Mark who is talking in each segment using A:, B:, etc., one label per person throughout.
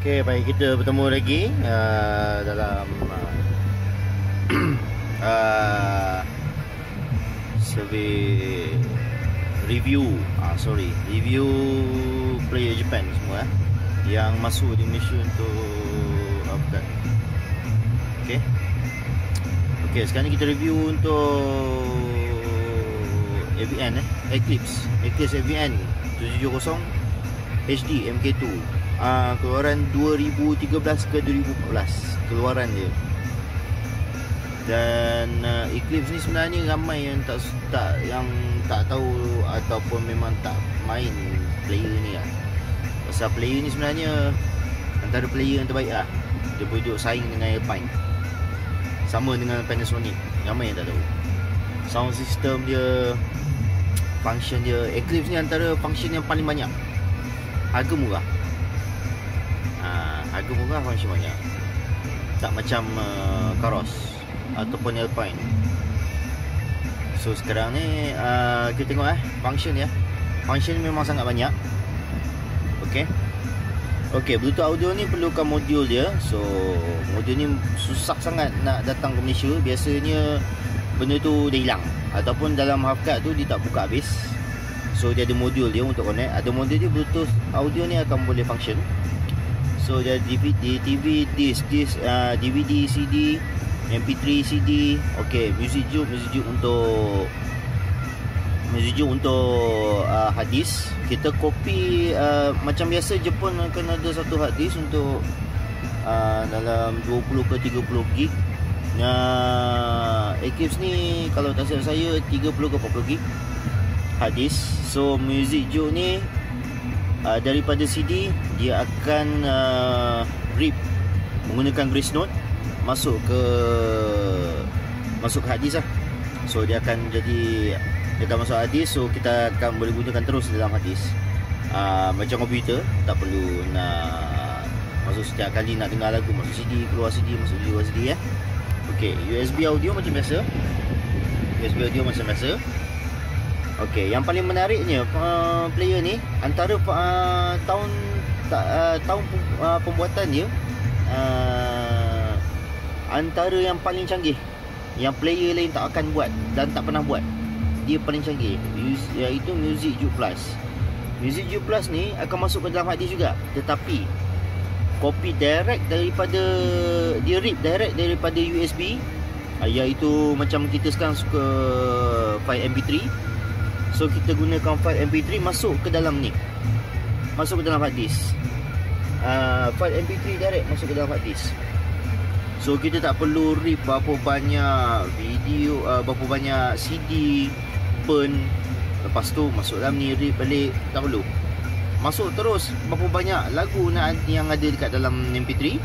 A: Okey, baik kita bertemu lagi uh, dalam uh, uh, survey review, uh, sorry, review player Japan semua eh, yang masuk di Malaysia untuk Afghan. Okey. Okey, sekarang ni kita review untuk AVN eh, Eclipse, Eclipse AVN 770 HD MK2 uh, keluaran 2013 ke 2014 keluaran dia. Dan uh, Eclipse ni sebenarnya ramai yang tak tak yang tak tahu ataupun memang tak main player ni lah. Pasal player ni sebenarnya antara player yang terbaik lah. Dia boleh duduk saing dengan Alpine. Sama dengan Panasonic. Ramai yang tak tahu. Sound system dia function dia Eclipse ni antara function yang paling banyak. Harga murah harga murah macam banyak. Tak macam uh, Karos ataupun Alpine. So sekarang ni uh, kita tengok eh function ya function memang sangat banyak. Ok ok bluetooth audio ni perlukan modul dia. So modul ni susah sangat nak datang ke Malaysia. Biasanya benda tu dah hilang. Ataupun dalam half card tu dia tak buka habis. So dia ada modul dia untuk connect. Ada modul dia bluetooth audio ni akan boleh function So dia DVD, TV, disc, disc, uh, DVD, CD, MP3, CD. Okey, music juke, music juke untuk music juke untuk uh, hard disk. Kita copy uh, macam biasa je pun akan ada satu hard disk untuk uh, dalam 20 ke 30 gig. Uh, Eclipse ni kalau tak silap saya 30 ke 40 gig hard disk. So music juke ni uh, daripada CD dia akan uh, rip menggunakan Grace Note masuk ke masuk ke hard disk lah. So dia akan jadi dia akan masuk hard disk so kita akan boleh gunakan terus dalam hard disk. Uh, macam komputer tak perlu nak masuk setiap kali nak dengar lagu masuk CD keluar CD masuk keluar CD ya. Okey, USB audio macam biasa. USB audio macam biasa. Okey, yang paling menariknya uh, player ni antara uh, tahun uh, tahun uh, pembuatan dia uh, antara yang paling canggih yang player lain tak akan buat dan tak pernah buat. Dia paling canggih iaitu Music Juke Plus. Music Juke Plus ni akan masuk ke dalam disk juga tetapi copy direct daripada dia rip direct daripada USB iaitu macam kita sekarang suka file MP3 So kita gunakan file MP3 masuk ke dalam ni. Masuk ke dalam hard disk. Uh, File MP3 direct masuk ke dalam hard disk. So kita tak perlu rip berapa banyak video uh, Berapa banyak CD Pen. Lepas tu masuk dalam ni rip balik Tak perlu. Masuk terus berapa banyak lagu yang ada dekat dalam MP3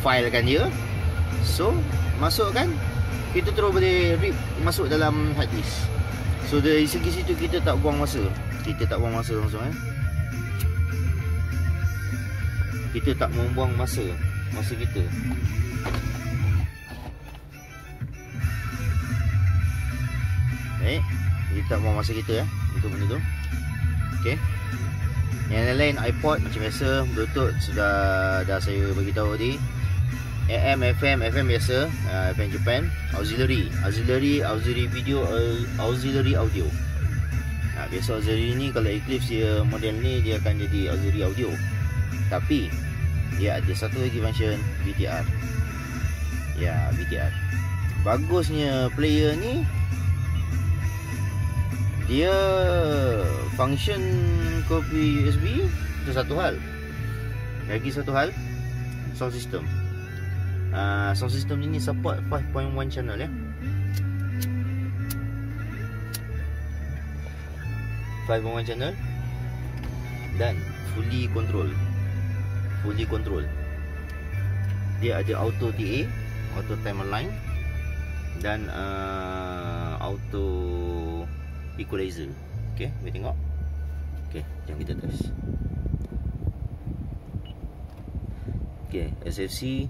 A: File kan dia. So masuk kan Kita terus boleh rip masuk dalam hard disk So dari segi situ kita tak buang masa. Kita tak buang masa langsung eh. Kita tak membuang masa Masa kita. Baik. Kita tak buang masa kita eh Untuk benda tu. Okay Yang lain-lain iPod macam biasa Bluetooth sudah dah saya bagi tahu tadi AM, FM, FM biasa uh, FM Japan Auxiliary. Auxiliary, auxiliary video uh, Auxiliary audio. Uh, Biasa auxiliary ni Kalau Eclipse dia model ni Dia akan jadi auxiliary audio. Tapi Dia ada satu lagi function VTR Ya, VTR Bagusnya player ni Dia Function Copy USB Itu satu hal. Lagi satu hal Sound system uh, sound system ni support 5.1 channel ya? 5.1 channel. Dan fully control. Fully control. Dia ada auto TA auto timeline dan uh, auto equalizer. Okey kita tengok? Okey jom kita test. Okey SFC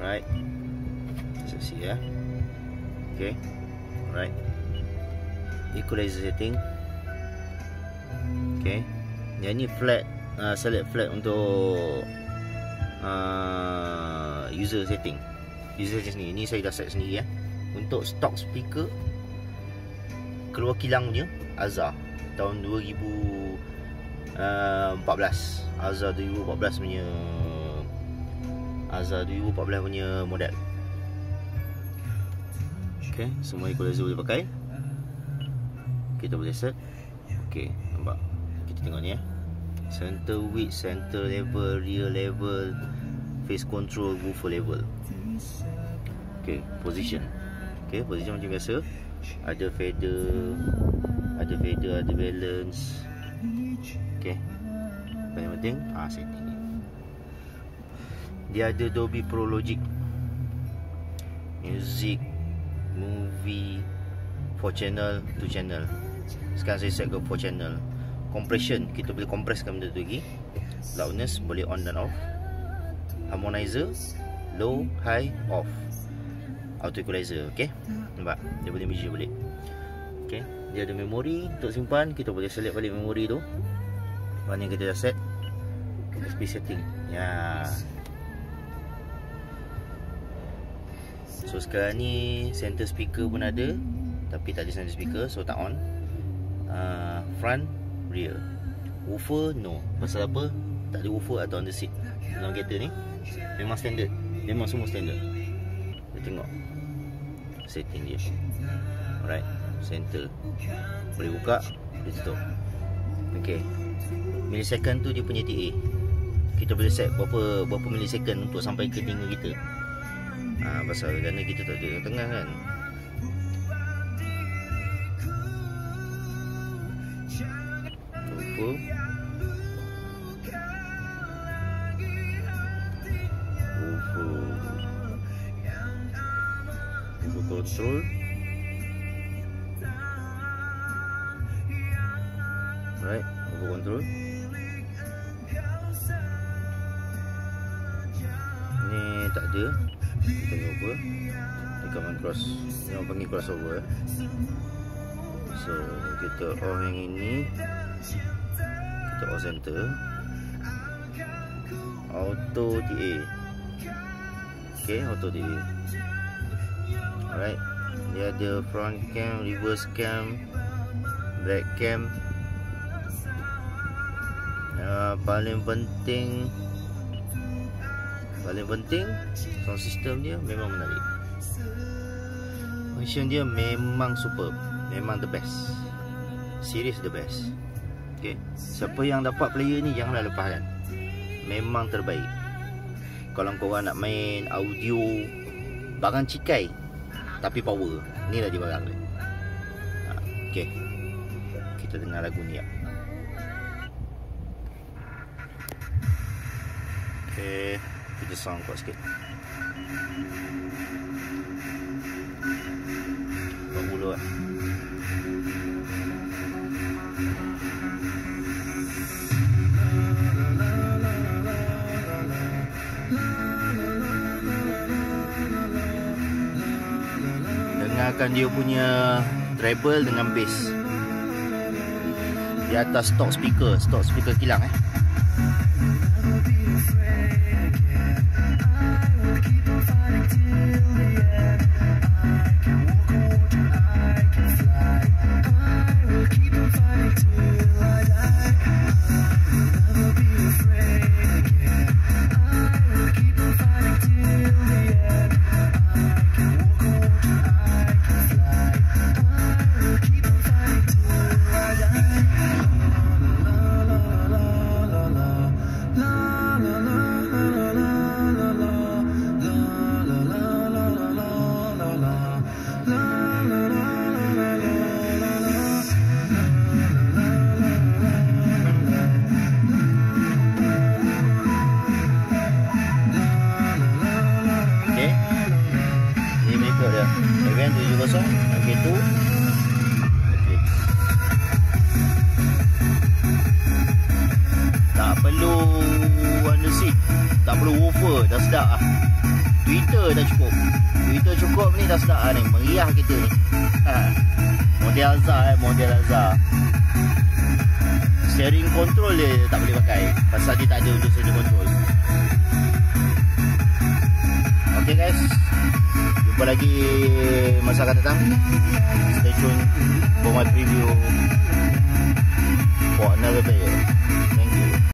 A: Alright. Let's see ya. Okay. Alright. Equalizer setting. Okay. Yang ni flat uh, select flag untuk uh, user setting user setting sendiri ni saya dah set sendiri ya untuk stock speaker keluar kilang punya Azar tahun 2014 Azar 2014 punya Azar 2014 punya model ok semua equalizer boleh pakai? Kita boleh set? Ok nampak? Kita tengok ni ya center width, center level, rear level face control, woofer level. Ok position. Ok position macam biasa. Ada feather ada feather, ada balance. Ok paling penting? Ah setting dia ada Dolby Pro Logic. Music movie 4 channel 2 channel. Sekarang saya set ke 4 channel. Compression kita boleh compresskan benda tu lagi. Loudness boleh on dan off. Harmonizer low high off. Auto equalizer okey nampak? Dia boleh measure balik. Okey dia ada memori untuk simpan kita boleh select balik memori tu. Mana kita dah set? SP setting. Ya So sekarang ni center speaker pun ada Tapi tak ada center speaker so tak on. Uh, Front, rear. Woofer, no. Pasal apa? Tak ada woofer atau the seat. Dalam kereta ni Memang standard. Memang semua standard. Kita tengok. Setting dia. Alright Center. Boleh buka Boleh tutup. Okay Millisecond tu dia punya TA. Kita boleh set berapa Berapa millisecond untuk sampai ke telinga kita ha, Pasal kerana kita tak ada tengah kan. Lupa Lupa Lupa control Right, Ni tak ada apa dekat main cross. Ni orang panggil crossover eh. so kita off yang ini. Kita off center. Auto TA ok auto TA alright. Dia ada front cam reverse cam back cam. Uh, paling penting Paling penting Sound system dia memang menarik. Function dia memang superb Memang the best. Serious the best. Okay. Siapa yang dapat player ni Janganlah lepaskan Memang terbaik. Kalau korang nak main audio Barang cikai Tapi power Ni lah dia. Barang ha, Okay. Kita dengar lagu ni ya. Okay kita sound kuat sikit. Buat bulu kan Dengarkan dia punya treble dengan bass. Di atas stock speaker. Stock speaker kilang eh dia. Kemudian tujuh kosong, okay tu. Tak perlu under seat Tak perlu woofer Dah sedap lah. Twitter dah cukup. Twitter cukup ni dah sedap lah ni. Meriah kita ni. Ha. Model Azhar eh Model Azhar. Steering control dia tak boleh pakai Pasal dia tak ada untuk steering control. Okay guys jumpa lagi masa akan datang. Stay tune for my preview. For another day